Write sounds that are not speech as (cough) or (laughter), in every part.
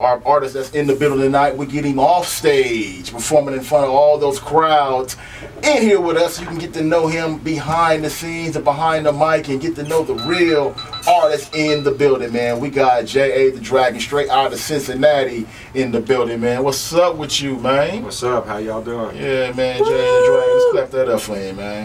Our artist that's in the building tonight, we're getting off stage, performing in front of all those crowds. In here with us, you can get to know him behind the scenes and behind the mic and get to know the real artist in the building, man. We got J.A. the DragAn straight out of Cincinnati in the building, man. What's up with you, man? What's up? How y'all doing? Yeah, man. J.A. the DragAn. Let's clap that up for him, man.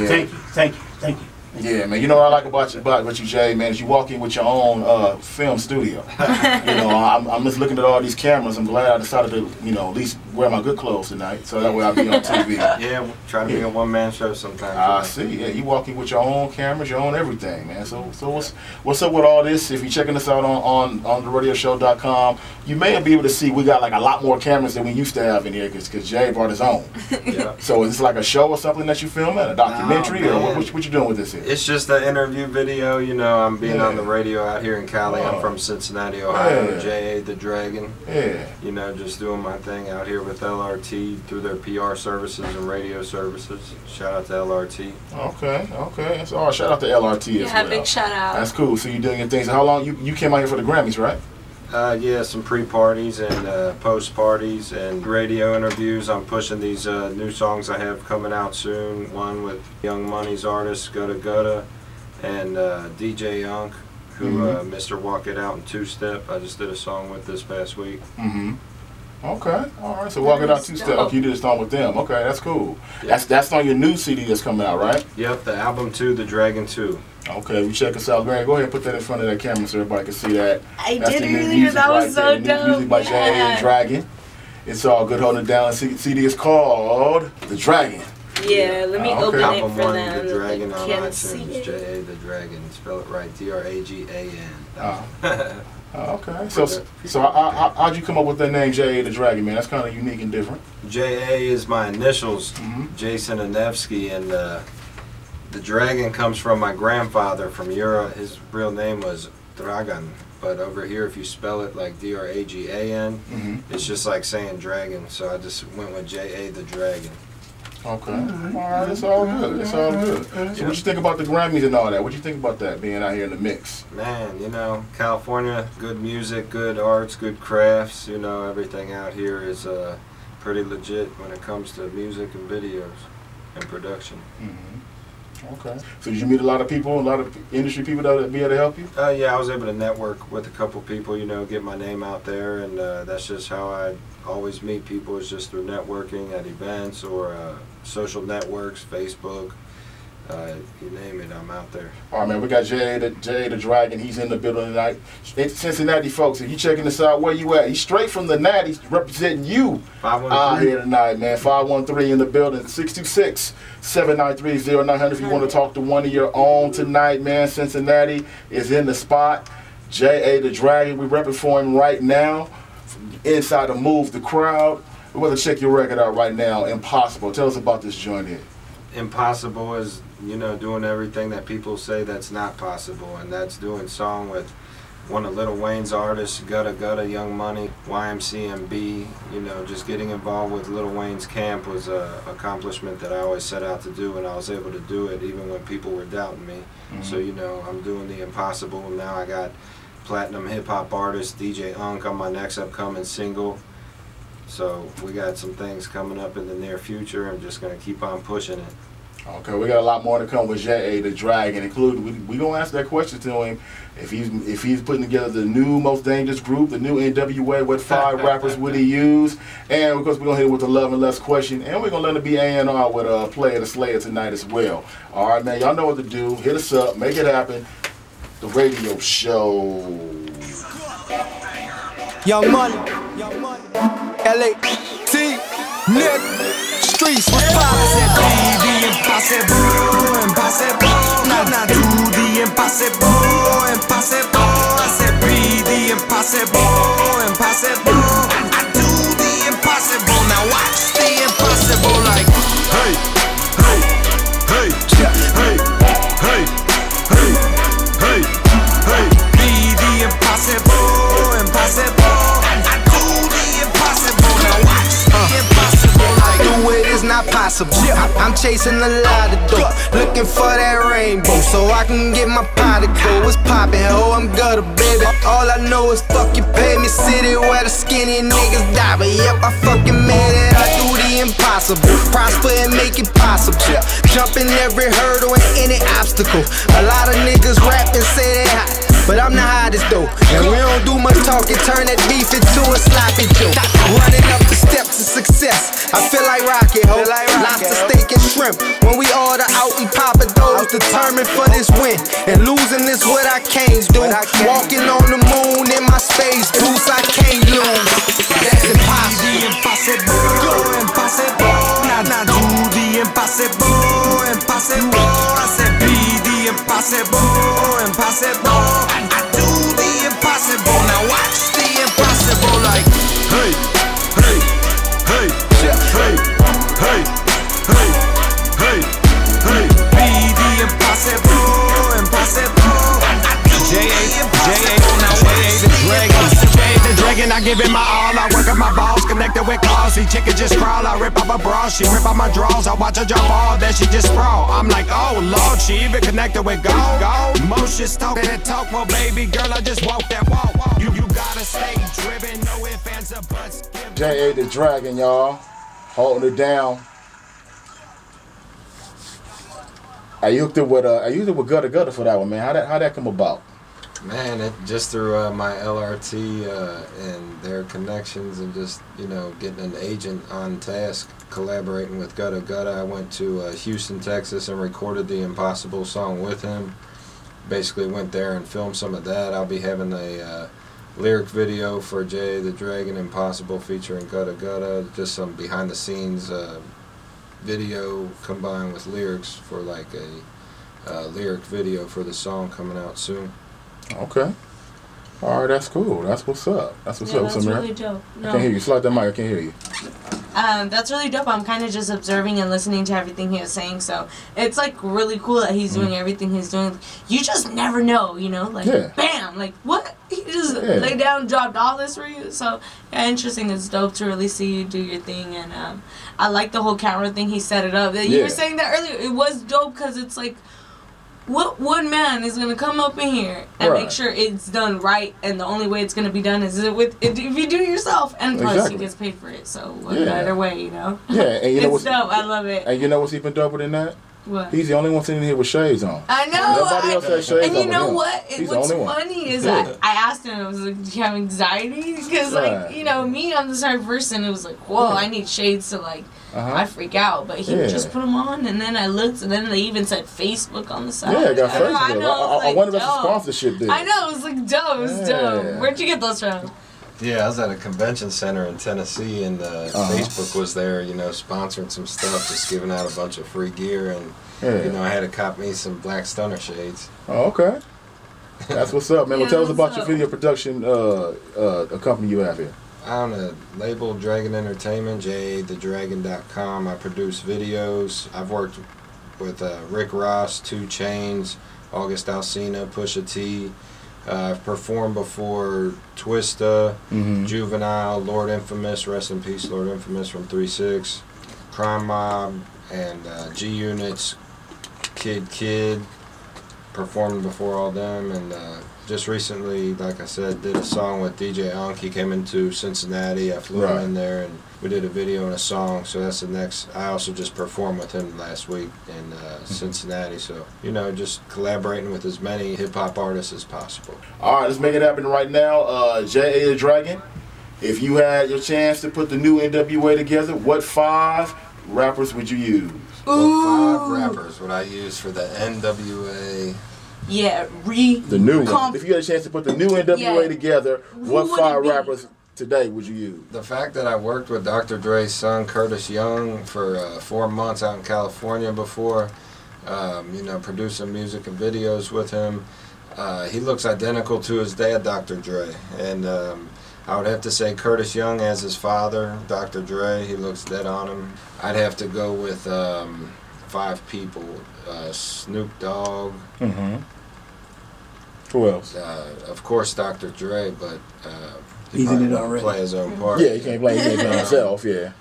Yeah. Thank you, thank you, thank you. Yeah, man. You know what I like about you, about you, Jay, man, is you walk in with your own uh, film studio. (laughs) you know, I'm, I'm, just looking at all these cameras. I'm glad I decided to, you know, at least wear my good clothes tonight, so that way I'll be on (laughs) TV. yeah, try to yeah. be a one man show sometimes. Ah, I see. Yeah, you walking with your own cameras, your own everything, man. So, so what's what's up with all this? If you're checking us out on on on radioshow.com, you may be able to see we got like a lot more cameras than we used to have in here because because Jay brought his own. (laughs) yeah. So is this like a show or something that you filming, a documentary, or what, what, what you doing with this here? It's just an interview video. You know, I'm being yeah. on the radio out here in Cali. Oh. I'm from Cincinnati, Ohio. Yeah. J.A. the DragAn. Yeah. You know, just doing my thing out here with LRT through their PR services and radio services. Shout out to LRT. Okay, okay. So, oh, shout out to LRT yeah, as well. big shout out. That's cool. So you're doing your things. How long you you came out here for the Grammys, right? Uh, yeah, some pre-parties and uh, post-parties and radio interviews. I'm pushing these uh, new songs I have coming out soon. One with Young Money's artist Gudda Gudda and uh, DJ Unk, who mm-hmm. Uh, Mr. Walk It Out in Two Step. I just did a song with this past week. Mm-hmm. Okay, all right. So walk it out two step. Okay, you did a song with them. Okay, that's cool. That's that's on your new CD that's coming out, right? Yep, the album two, the DragAn two. Okay, we check us out, Greg. Go ahead and put that in front of that camera so everybody can see that. I that's did earlier. That was right so dope. New Music by yeah. and DragAn. It's all good holding it down. CD is called The DragAn. Yeah, let me open Album it for one, them. The DragAn on iTunes. J A the DragAn. Spell it right. D R A G A N. Oh. (laughs) Oh, okay. So, so how, how'd you come up with that name, J.A. the DragAn, man? That's kind of unique and different. J.A. is my initials, mm-hmm. Jason Anevsky, and uh, the dragon comes from my grandfather from Europe. His real name was Dragan, but over here, if you spell it like D R A G A N, mm-hmm. it's just like saying dragon. So I just went with J.A. the DragAn. Okay. All right. It's all good. It's all good. So, what you think about the Grammys and all that? What you think about that being out here in the mix? Man, you know, California, good music, good arts, good crafts. You know, everything out here is uh, pretty legit when it comes to music and videos and production. Mm-hmm. Okay. So did you meet a lot of people, a lot of industry people that would be able to help you? Uh, yeah, I was able to network with a couple people, you know, get my name out there, and uh, that's just how I always meet people is just through networking at events or uh, social networks, Facebook, uh, you name it, I'm out there. All right, man. We got Jay the Jay the DragAn. He's in the building tonight. Cincinnati folks, if you checking this out, where you at? He's straight from the Natties, representing you out here tonight, man. 513 in the building. 626-793-0900 if you want to talk to one of your own tonight, man. Cincinnati is in the spot. J.A. the DragAn, We're repping for him right now. Inside to move the crowd. We want to check your record out right now. Impossible. Tell us about this joint here. Impossible is you know, doing everything that people say that's not possible, and that's doing song with one of Lil Wayne's artists, Gudda Gudda, Young Money, YMCMB, you know, just getting involved with Lil Wayne's camp was a accomplishment that I always set out to do, and I was able to do it even when people were doubting me. Mm-hmm. So, you know, I'm doing the impossible. And now I got platinum hip hop artist DJ Unk on my next upcoming single. So we got some things coming up in the near future. I'm just going to keep on pushing it. Okay, we got a lot more to come with J.A. the DragAn, including we, we gonna ask that question to him if he's if he's putting together the new most dangerous group, the new NWA. What five (laughs) rappers would he use? And of course, we're gonna hit him with the love and less question, and we're gonna let him be A&R with a player the Slayer tonight as well. All right, man, y'all know what to do. Hit us up, make it happen. The radio show. Young Money, Young Money, L.A. T, Nick, Streets with five impossible, impossible. Now, now do the impossible, impossible. I said be the impossible, impossible. I'm chasing a lot of dope, looking for that rainbow, so I can get my pot to. It's poppin', oh, I'm gutter, baby. All I know is fuck you, pay me city where the skinny niggas die. But yep, I fucking made it. I do the impossible, prosper and make it possible. Jumping every hurdle and any obstacle. A lot of niggas rap and say they hot. But I'm the hottest though. And we don't do much talking, turn that beef into a sloppy joke. Running up the steps to success. I feel like Rocket, ho. Lobster steak and shrimp. When we order out and Papa Do's, determined for this win. And losing is what I can't do. Walking on the moon in my space boots, I can't lose. That's impossible. Impossible, impossible. Now do the impossible, impossible. I said be the impossible, the I give it my all. I work on my balls, connected with claws. See chicken just crawl. I rip up a bra, she rip out my drawers. I watch her jump all, then she just sprawl. I'm like, oh lord, she even connected with gold. gold. Motion talking and talk, well baby girl, I just walk that walk. You you gotta stay driven, no ifs ands or buts. Give J.A. the DragAn, y'all. Holding it down. I hooked it with uh, I used it with Gudda Gudda for that one, man. How that how that come about? Man, it just through uh, my LRT uh, and their connections and just you know getting an agent on task, collaborating with Gudda Gudda. I went to uh, Houston, Texas, and recorded the Impossible song with him. Basically, went there and filmed some of that. I'll be having a uh, lyric video for Jay the DragAn Impossible featuring Gutta Gutta. Just some behind the scenes uh, video combined with lyrics for like a uh, lyric video for the song coming out soon. Okay. All right, that's cool. That's what's up. That's what's Yeah, up, that's Samir. really dope. I can't hear you. Slide that mic. I can't hear you. um, that's really dope. I'm kind of just observing and listening to everything he was saying. So it's like really cool that he's doing everything he's doing. You just never know, you know? Like, Yeah. bam! Like, what? (laughs) He just Yeah. laid down, dropped all this for you. So, yeah, interesting. It's dope to really see you do your thing. And um, I like the whole camera thing. He set it up. You were saying that earlier. It was dope because it's like, what one man is gonna come up in here and Right. make sure it's done right, and the only way it's gonna be done is with if you do it yourself, and plus Exactly. he gets paid for it. So what Yeah. better way, you know? Yeah, and you (laughs) know it's what's dope. I love it. and you know what's even doper than that? What? He's the only one sitting here with shades on. I know. Nobody I- else has shades and on you know what? It, He's the what's funny is Yeah. I, I asked him, I was like, "Do you have anxiety?" (laughs) Because Right. like you know me, I'm the type of person who was like, "Whoa, Yeah. I need shades to like." Uh-huh. I freak out, but he Yeah. would just put them on, and then I looked, and then they even said Facebook on the side. Yeah, I got I know, Facebook. I, I, know, I, I it's like, wonder if that's a dope. sponsorship deal. I know, it was like dope, it was Yeah. dope. Where'd you get those from? Yeah, I was at a convention center in Tennessee, and uh, Uh-huh. Facebook was there, you know, sponsoring some stuff, just giving out a bunch of free gear, and Yeah. you know, I had to cop me some black stunner shades. Oh, okay. That's what's up, man. well, tell us what's about your video production uh, uh, company you have here. On a label, DragAn Entertainment, jathedragan.com. I produce videos. I've worked with uh, Rick Ross, 2 Chainz, August Alsina, Pusha T. Uh, I've performed before Twista, Mm-hmm. Juvenile, Lord Infamous, rest in peace, Lord Infamous from 3 6, Crime Mob, and uh, G Units, Kidd Kidd. Performed before all them, and uh, just recently, like I said, did a song with DJ Unk. He came into Cincinnati. I flew Right. him in there, and we did a video and a song. So that's the next. I also just performed with him last week in uh, Cincinnati. So you know, just collaborating with as many hip hop artists as possible. All right, let's make it happen right now. Uh, J.A. the DragAn, if you had your chance to put the new NWA together, what five rappers would you use? What five rappers would I use for the NWA? Yeah, re. The new one. If you had a chance to put the new NWA Yeah. together, what five rappers today would you use? The fact that I worked with Dr. Dre's son, Curtis Young, for uh, four months out in California before, um, you know, producing music and videos with him, uh, he looks identical to his dad, Dr. Dre. And um, I would have to say Curtis Young as his father, Dr. Dre, he looks dead on him. I'd have to go with um, five people uh, Snoop Dogg, Mm-hmm. Who else? uh, of course, Dr. Dre, but uh, he He did probably it won't already. play his own part. Yeah, he can't play, he can't play himself. Yeah.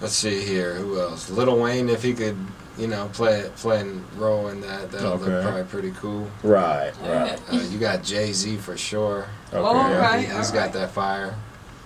Let's see here. Who else? Lil Wayne, if he could, you know, play play a role in that, that would Okay. look probably pretty cool. Right, right. Uh, you got Jay Z for sure. Okay. All right. He, has all got right. that fire.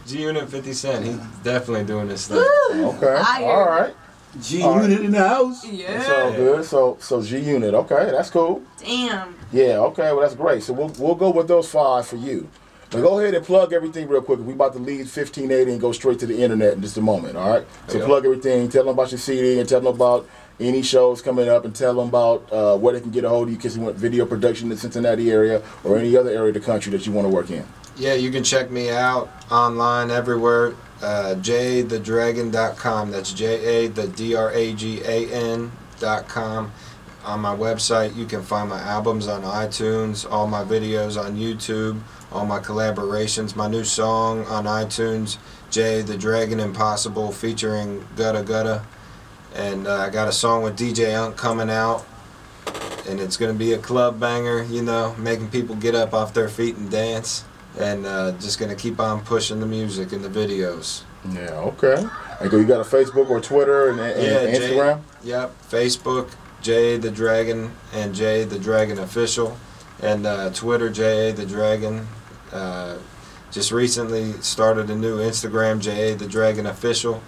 G Unit 50 Cent, he's definitely doing this thing. Okay. All right. G All right. Unit in the house. Yeah. That's all Yeah. good. So so G Unit. Okay, that's cool. Damn. Yeah. Okay. Well, that's great. So we'll we'll go with those five for you. Now go ahead and plug everything real quick. We about to leave 1580 and go straight to the internet in just a moment. All right. So Yeah. plug everything. Tell them about your CD and tell them about any shows coming up and tell them about uh, where they can get a hold of you because you want video production in the Cincinnati area or any other area of the country that you want to work in. Yeah, you can check me out online everywhere. Uh, jthedragon.com. That's J A the D R A G A N dot com. On my website, you can find my albums on iTunes, all my videos on YouTube, all my collaborations, my new song on iTunes, Jay the DragAn Impossible featuring Gudda Gudda. And uh, I got a song with DJ Unk coming out. And it's going to be a club banger, you know, making people get up off their feet and dance and uh, just gonna keep on pushing the music and the videos. Yeah. Okay. And go- you got a Facebook or Twitter and, and Yeah, Jay- Instagram. Yep, Facebook Jay the DragAn and Jay the DragAn official, and uh, Twitter Jay the DragAn. Uh, just recently started a new Instagram Jay the DragAn official,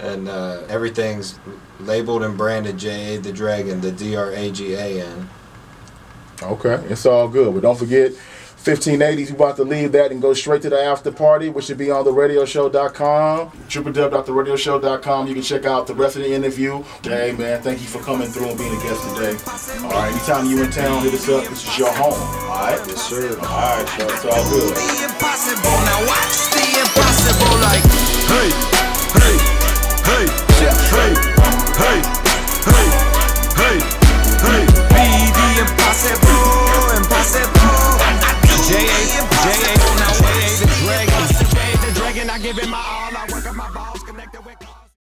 and uh, everything's labeled and branded Jay the DragAn, the D R A G A N. Okay, it's all good. But don't forget, 1580s, we about to leave that and go straight to the after party, which should be on the radioshow.com. www.theradioshow.com. You can check out the rest of the interview. Hey, man, thank you for coming through and being a guest today. All right, anytime you're in town, hit us up. This is your home. All right? Yes, sir. All right, so it's all good. The impossible, now watch the impossible like Hey, hey, hey, hey, hey, hey,